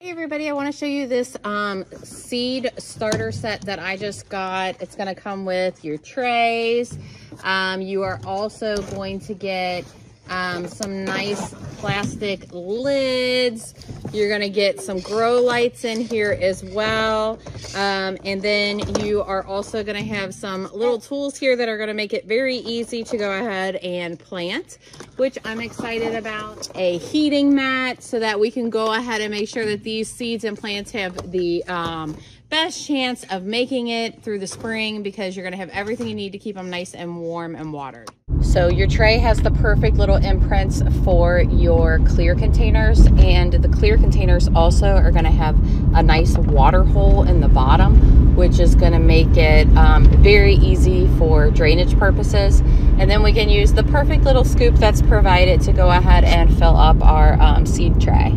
Hey everybody, I want to show you this um, seed starter set that I just got. It's going to come with your trays. Um, you are also going to get um, some nice plastic lids. You're gonna get some grow lights in here as well. Um, and then you are also gonna have some little tools here that are gonna make it very easy to go ahead and plant, which I'm excited about. A heating mat so that we can go ahead and make sure that these seeds and plants have the um, best chance of making it through the spring because you're gonna have everything you need to keep them nice and warm and watered. So your tray has the perfect little imprints for your clear containers and the clear containers also are going to have a nice water hole in the bottom which is going to make it um, very easy for drainage purposes and then we can use the perfect little scoop that's provided to go ahead and fill up our um, seed tray.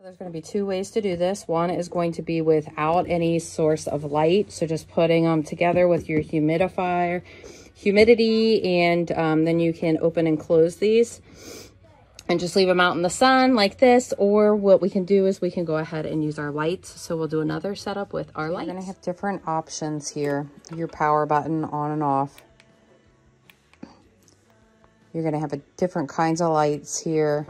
There's going to be two ways to do this. One is going to be without any source of light. So just putting them together with your humidifier, humidity, and um, then you can open and close these and just leave them out in the sun like this. Or what we can do is we can go ahead and use our lights. So we'll do another setup with our lights. You're going to have different options here. Your power button on and off. You're going to have a different kinds of lights here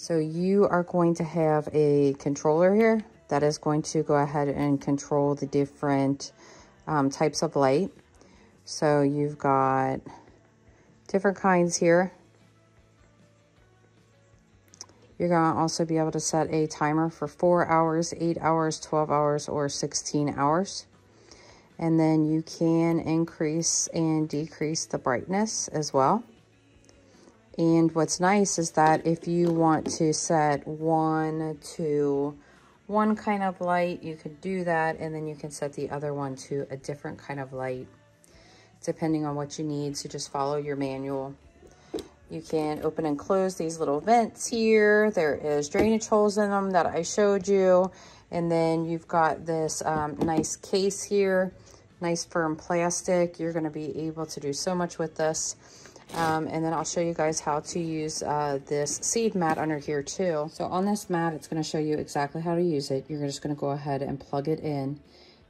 so you are going to have a controller here that is going to go ahead and control the different um, types of light. So you've got different kinds here. You're going to also be able to set a timer for 4 hours, 8 hours, 12 hours, or 16 hours. And then you can increase and decrease the brightness as well. And what's nice is that if you want to set one to one kind of light, you could do that. And then you can set the other one to a different kind of light, depending on what you need. So just follow your manual. You can open and close these little vents here. There is drainage holes in them that I showed you. And then you've got this um, nice case here, nice firm plastic. You're gonna be able to do so much with this. Um, and then I'll show you guys how to use uh, this seed mat under here too. So on this mat, it's going to show you exactly how to use it. You're just going to go ahead and plug it in.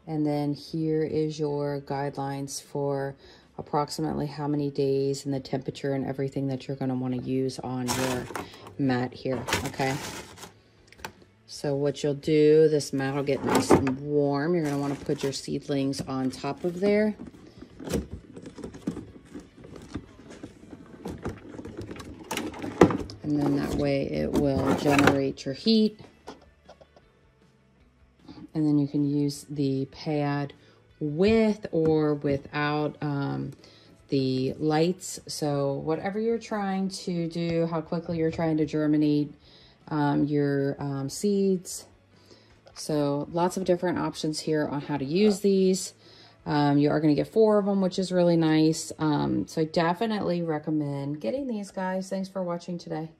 And then here is your guidelines for approximately how many days and the temperature and everything that you're going to want to use on your mat here, okay? So what you'll do, this mat will get nice and warm. You're going to want to put your seedlings on top of there. And then that way it will generate your heat and then you can use the pad with or without um, the lights so whatever you're trying to do how quickly you're trying to germinate um, your um, seeds so lots of different options here on how to use these um, you are going to get four of them, which is really nice. Um, so I definitely recommend getting these guys. Thanks for watching today.